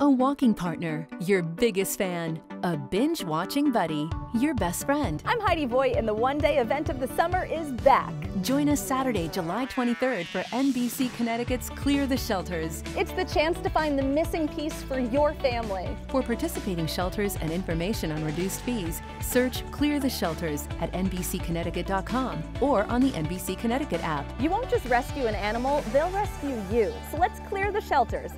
a walking partner, your biggest fan, a binge watching buddy, your best friend. I'm Heidi Voigt, and the one day event of the summer is back. Join us Saturday, July 23rd for NBC Connecticut's Clear the Shelters. It's the chance to find the missing piece for your family. For participating shelters and information on reduced fees, search Clear the Shelters at NBCConnecticut.com or on the NBC Connecticut app. You won't just rescue an animal, they'll rescue you. So let's clear the shelters